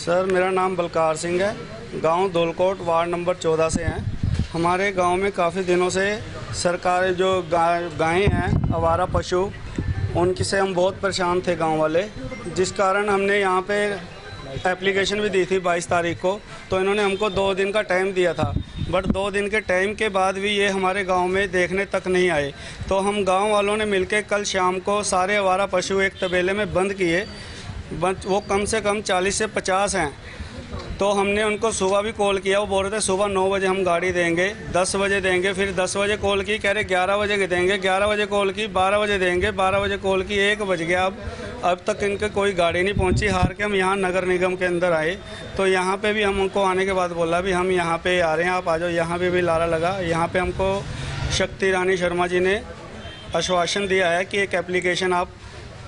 Sir, मेरा नाम बलकार सिंह है। गाँव धौलकोट, वार्ड नंबर चौदह से हैं। हमारे गाँव में काफ़ी दिनों से सरकार जो गाय गायें हैं, आवारा पशु, उनकी से हम बहुत परेशान थे गाँव वाले। जिस कारण हमने यहाँ पे एप्लीकेशन भी दी थी 22 तारीख को तो इन्होंने हमको दो दिन का टाइम दिया था। बट दो दिन के टाइम के बाद भी ये हमारे गाँव में देखने तक नहीं आए। तो हम गाँव वालों ने मिलकर कल शाम को सारे आवारा पशु एक तबेले में बंद किए। वो कम से कम 40 से 50 हैं। तो हमने उनको सुबह भी कॉल किया, वो बोल रहे थे, सुबह नौ बजे हम गाड़ी देंगे, दस बजे देंगे, फिर दस बजे कॉल की, कह रहे, ग्यारह बजे के देंगे, ग्यारह बजे कॉल की, बारह बजे देंगे, बारह बजे कॉल की, एक बज गया, अब अब तक इनके कोई गाड़ी नहीं पहुँची, हार के हम यहाँ नगर निगम के अंदर आए तो यहाँ पे भी हम उनको आने के बाद बोला भी, हम यहाँ पे आ रहे हैं, आप आ जाओ, यहाँ पे भी लारा लगा। यहाँ पे हमको शक्ति रानी शर्मा जी ने आश्वासन दिया है कि एक एप्लीकेशन आप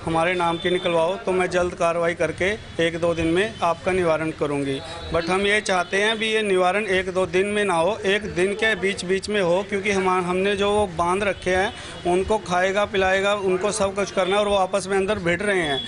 हमारे नाम की निकलवाओ तो मैं जल्द कार्रवाई करके एक दो दिन में आपका निवारण करूँगी। बट हम ये चाहते हैं भी ये निवारण एक दो दिन में ना हो, एक दिन के बीच बीच में हो, क्योंकि हम, हमने जो वो बाँध रखे हैं, उनको खाएगा, पिलाएगा, उनको सब कुछ करना है और वो आपस में अंदर भिड़ रहे हैं।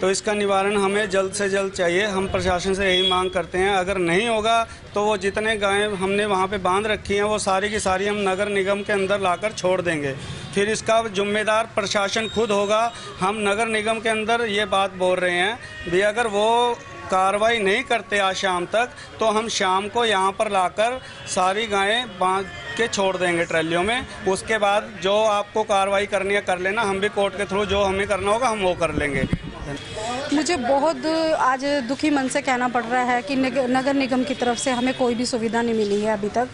तो इसका निवारण हमें जल्द से जल्द चाहिए। हम प्रशासन से यही मांग करते हैं। अगर नहीं होगा तो वो जितने गायें हमने वहाँ पे बाँध रखी हैं, वो सारी की सारी हम नगर निगम के अंदर लाकर छोड़ देंगे। फिर इसका जिम्मेदार प्रशासन खुद होगा। हम नगर निगम के अंदर ये बात बोल रहे हैं भी अगर वो कार्रवाई नहीं करते आज शाम तक तो हम शाम को यहाँ पर लाकर सारी गायें बाँध के छोड़ देंगे ट्रैलियों में। उसके बाद जो आपको कार्रवाई करनी है, कर लेना। हम भी कोर्ट के थ्रू जो हमें करना होगा, हम वो कर लेंगे। मुझे बहुत, आज दुखी मन से कहना पड़ रहा है कि नगर निगम की तरफ़ से हमें कोई भी सुविधा नहीं मिली है अभी तक।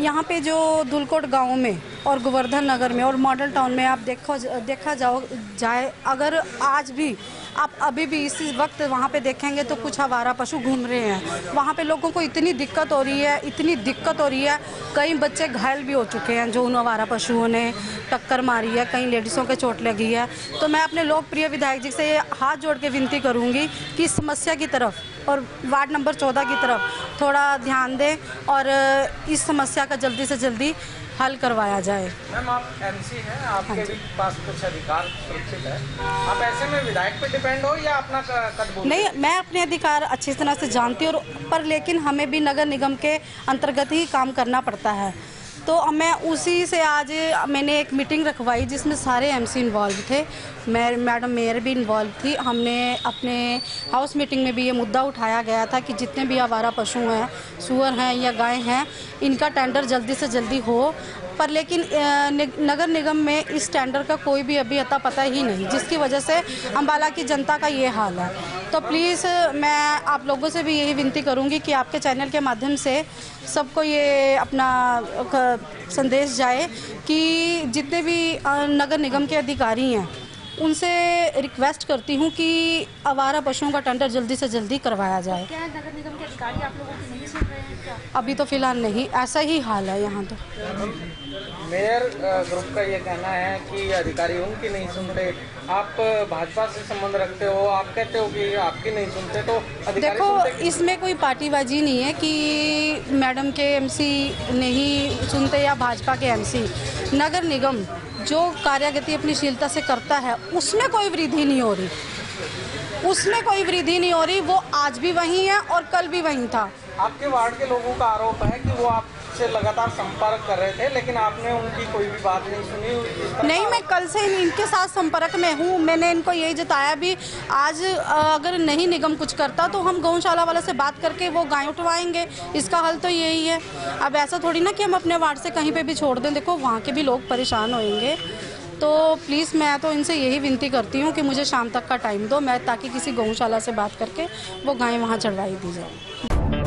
यहाँ पे जो दुलकोट गाँव में और गोवर्धन नगर में और मॉडल टाउन में आप देखो, देखा जाओ, जाए, अगर आज भी आप अभी भी इसी वक्त वहाँ पे देखेंगे तो कुछ आवारा पशु घूम रहे हैं। वहाँ पे लोगों को इतनी दिक्कत हो रही है, इतनी दिक्कत हो रही है, कई बच्चे घायल भी हो चुके हैं जो उन आवारा पशुओं ने टक्कर मारी है, कई लेडीज़ों के चोट लगी है। तो मैं अपने लोकप्रिय विधायक जी से हाथ जोड़ के विनती करूँगी कि समस्या की तरफ़ और वार्ड नंबर चौदह की तरफ़ थोड़ा ध्यान दें और इस समस्या का जल्दी से जल्दी हल करवाया जाए। मैम आप एमसी हैं आपके हाँ भी पास कुछ अधिकार सुरक्षित है। आप ऐसे में विधायक पे डिपेंड हो या अपना कद बोल नहीं मैं अपने अधिकार अच्छी तरह से जानती हूँ पर लेकिन हमें भी नगर निगम के अंतर्गत ही काम करना पड़ता है। तो मैं उसी से आज मैंने एक मीटिंग रखवाई जिसमें सारे एमसी इन्वॉल्व थे। मैं, मैडम मेयर भी इन्वॉल्व थी। हमने अपने हाउस मीटिंग में भी ये मुद्दा उठाया गया था कि जितने भी आवारा पशु हैं, सुअर हैं या गाय हैं, इनका टेंडर जल्दी से जल्दी हो। पर लेकिन नगर निगम में इस टेंडर का कोई भी अभी अता पता ही नहीं, जिसकी वजह से अम्बाला की जनता का ये हाल है। तो प्लीज़ मैं आप लोगों से भी यही विनती करूँगी कि आपके चैनल के माध्यम से सबको ये अपना संदेश जाए कि जितने भी नगर निगम के अधिकारी हैं उनसे रिक्वेस्ट करती हूँ कि आवारा पशुओं का टेंडर जल्दी से जल्दी करवाया जाए। क्या नगर निगम के अधिकारी आप लोगों की नहीं सुन रहे हैं क्या? अभी तो फ़िलहाल नहीं ऐसा ही हाल है यहाँ तो। मेयर ग्रुप का ये कहना है कि अधिकारी उनकी नहीं सुनते। आप भाजपा से संबंध रखते हो आप कहते हो कि आपकी नहीं सुनते तो देखो इसमें कोई पार्टीबाजी नहीं है कि मैडम के एमसी नहीं सुनते या भाजपा के एमसी नगर निगम जो कार्यगति अपनी शीलता से करता है उसमें कोई वृद्धि नहीं हो रही। उसमें कोई वृद्धि नहीं हो रही वो आज भी वही है और कल भी वही था। आपके वार्ड के लोगों का आरोप है कि वो आपसे लगातार संपर्क कर रहे थे लेकिन आपने उनकी कोई भी बात नहीं सुनी। नहीं मैं कल से इनके साथ संपर्क में हूँ। मैंने इनको यही जताया भी आज अगर नहीं निगम कुछ करता तो हम गौशाला वाले से बात करके वो गाय उठवाएँगे। इसका हल तो यही है। अब ऐसा थोड़ी ना कि हम अपने वार्ड से कहीं पर भी छोड़ दें। देखो वहाँ के भी लोग परेशान होंगे तो प्लीज़ मैं तो इनसे यही विनती करती हूँ कि मुझे शाम तक का टाइम दो। मैं ताकि किसी गौशाला से बात करके वो गायें वहाँ चढ़वाई दी जाए।